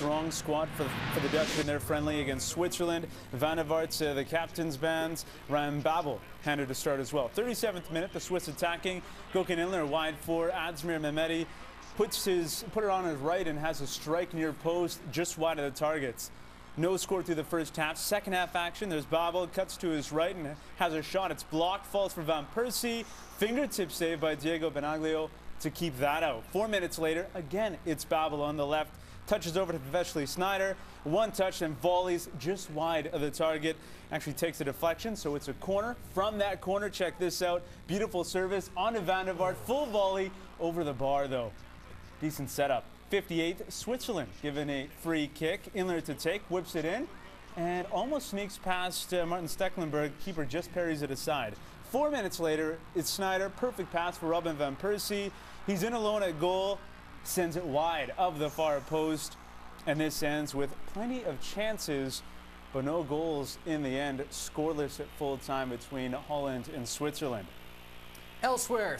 strong squad for, for the Dutch in their friendly against Switzerland. Van der Vaart, uh, the captain's band, Ryan Babel handed a start as well. 37th minute, the Swiss attacking. Gökhan Inler wide for Admir Mehmedi. Puts his put it on his right and has a strike near post just wide of the targets. No score through the first half. Second half action, there's Babel, cuts to his right and has a shot. It's blocked, falls for Van Persie. Fingertip save by Diego Benaglio to keep that out. Four minutes later, again, it's Babel on the left. Touches over to Wesley Sneijder. One touch and volleys just wide of the target. Actually takes a deflection, so it's a corner. From that corner, check this out. Beautiful service onto Van der Vaart. Full volley over the bar, though. Decent setup. 58th, Switzerland given a free kick. Inler to take, whips it in, and almost sneaks past uh, Martin Stekelenburg. Keeper just parries it aside. Four minutes later, it's Sneijder. Perfect pass for Robin Van Persie. He's in alone at goal, sends it wide of the far post, and this ends with plenty of chances, but no goals in the end. Scoreless at full time between Holland and Switzerland. Elsewhere,